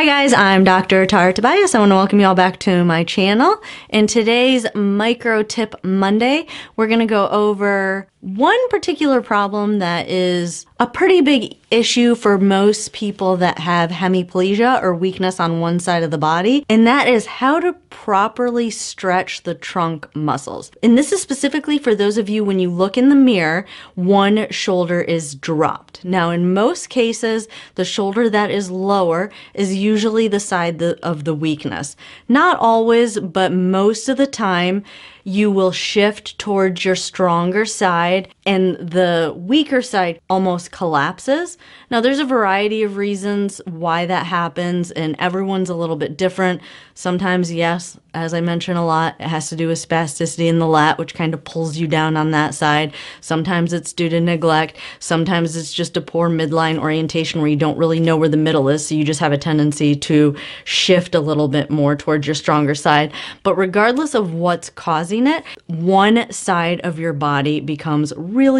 Hi guys, I'm Dr. Tara Tobias. I want to welcome you all back to my channel. In today's Micro Tip Monday, we're going to go over one particular problem that is a pretty big issue for most people that have hemiplegia or weakness on one side of the body, and that is how to properly stretch the trunk muscles. And this is specifically for those of you when you look in the mirror, one shoulder is dropped. Now, in most cases, the shoulder that is lower is usually the side of the weakness. Not always, but most of the time, you will shift towards your stronger side and the weaker side almost collapses. Now, there's a variety of reasons why that happens, and everyone's a little bit different. Sometimes, yes, as I mentioned a lot, it has to do with spasticity in the lat, which kind of pulls you down on that side. Sometimes it's due to neglect. Sometimes it's just a poor midline orientation where you don't really know where the middle is, so you just have a tendency to shift a little bit more towards your stronger side. But regardless of what's causing it, one side of your body becomes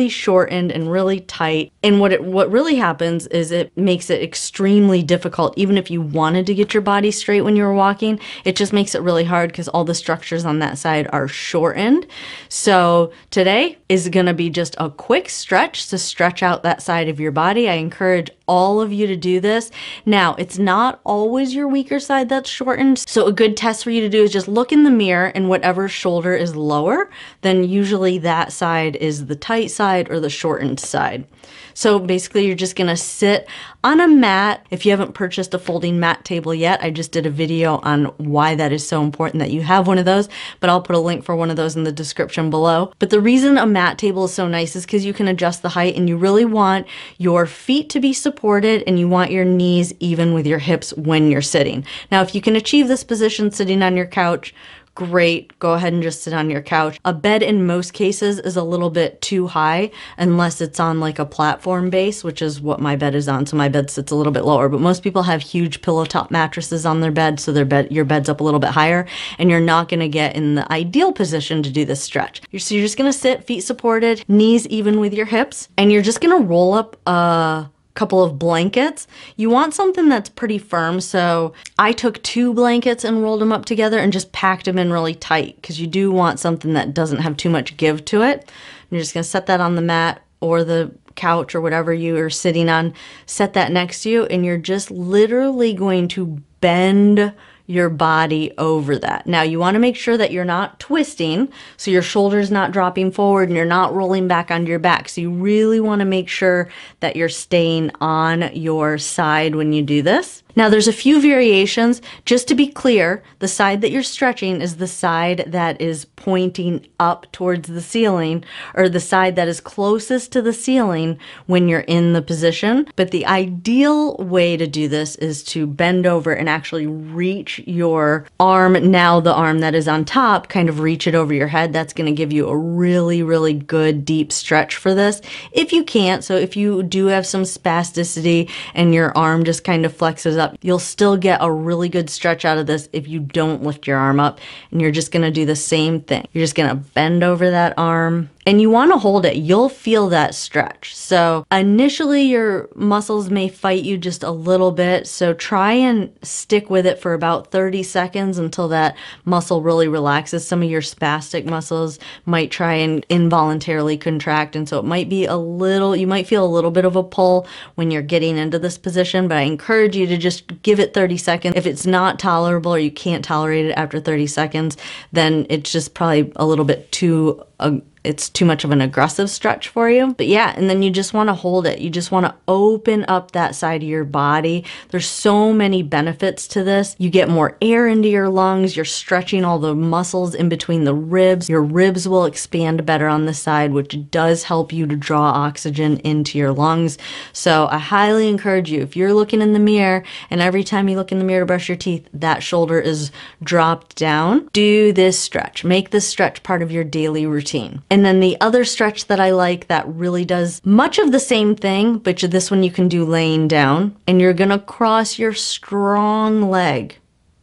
shortened and really tight. And what it, what really happens is it makes it extremely difficult, even if you wanted to get your body straight when you were walking, it just makes it really hard because all the structures on that side are shortened. So today is going to be just a quick stretch to stretch out that side of your body. I encourage all of you to do this. Now, it's not always your weaker side that's shortened. So a good test for you to do is just look in the mirror and whatever shoulder is lower, then usually that side is the tight side or the shortened side. So basically you're just gonna sit on a mat. If you haven't purchased a folding mat table yet, I just did a video on why that is so important that you have one of those, but I'll put a link for one of those in the description below. But the reason a mat table is so nice is because you can adjust the height and you really want your feet to be supported and you want your knees even with your hips when you're sitting. Now, if you can achieve this position sitting on your couch, great. Go ahead and just sit on your couch. A bed in most cases is a little bit too high unless it's on like a platform base, which is what my bed is on. So my bed sits a little bit lower, but most people have huge pillow top mattresses on their bed. So their bed, your bed's up a little bit higher and you're not going to get in the ideal position to do this stretch. So you're just going to sit feet supported, knees even with your hips, and you're just going to roll up a couple of blankets. You want something that's pretty firm. So I took two blankets and rolled them up together and just packed them in really tight because you do want something that doesn't have too much give to it. You're just going to set that on the mat or the couch or whatever you are sitting on. Set that next to you and you're just literally going to bend your body over that. Now you want to make sure that you're not twisting, so your shoulder's not dropping forward and you're not rolling back onto your back. So you really want to make sure that you're staying on your side when you do this. Now there's a few variations. Just to be clear, the side that you're stretching is the side that is pointing up towards the ceiling or the side that is closest to the ceiling when you're in the position. But the ideal way to do this is to bend over and actually reach your arm, now the arm that is on top, kind of reach it over your head. That's going to give you a really, really good deep stretch for this. If you can't, so if you do have some spasticity and your arm just kind of flexes up, you'll still get a really good stretch out of this if you don't lift your arm up and you're just gonna do the same thing. You're just gonna bend over that arm and you want to hold it, you'll feel that stretch. So initially your muscles may fight you just a little bit. So try and stick with it for about 30 seconds until that muscle really relaxes. Some of your spastic muscles might try and involuntarily contract. And so it might be a little, you might feel a little bit of a pull when you're getting into this position, but I encourage you to just give it 30 seconds. If it's not tolerable or you can't tolerate it after 30 seconds, then it's just probably a little bit too uh, it's too much of an aggressive stretch for you. But yeah, and then you just want to hold it. You just want to open up that side of your body. There's so many benefits to this. You get more air into your lungs. You're stretching all the muscles in between the ribs. Your ribs will expand better on the side, which does help you to draw oxygen into your lungs. So I highly encourage you, if you're looking in the mirror and every time you look in the mirror to brush your teeth, that shoulder is dropped down, do this stretch. Make this stretch part of your daily routine. And then the other stretch that I like that really does much of the same thing, but this one you can do laying down. And you're gonna cross your strong leg,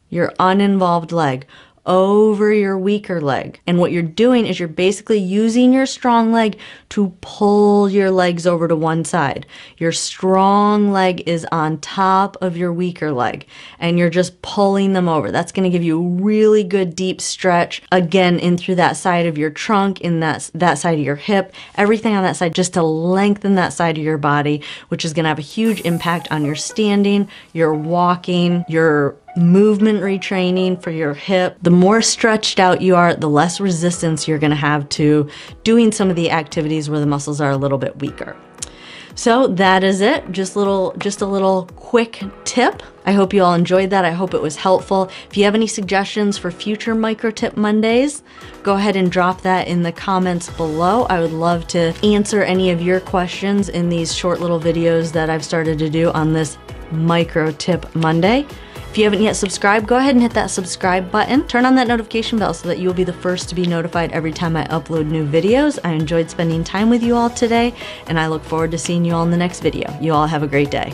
your uninvolved leg, over your weaker leg. And what you're doing is you're basically using your strong leg to pull your legs over to one side. Your strong leg is on top of your weaker leg and you're just pulling them over. That's going to give you a really good deep stretch again in through that side of your trunk, in that that side of your hip, everything on that side just to lengthen that side of your body, which is going to have a huge impact on your standing, your walking, your movement retraining for your hip. The more stretched out you are, the less resistance you're gonna have to doing some of the activities where the muscles are a little bit weaker. So that is it. Just little, just a little quick tip. I hope you all enjoyed that. I hope it was helpful. If you have any suggestions for future micro tip Mondays, go ahead and drop that in the comments below. I would love to answer any of your questions in these short little videos that I've started to do on this micro tip Monday. If you haven't yet subscribed, go ahead and hit that subscribe button. Turn on that notification bell so that you will be the first to be notified every time I upload new videos. I enjoyed spending time with you all today, and I look forward to seeing you all in the next video. You all have a great day.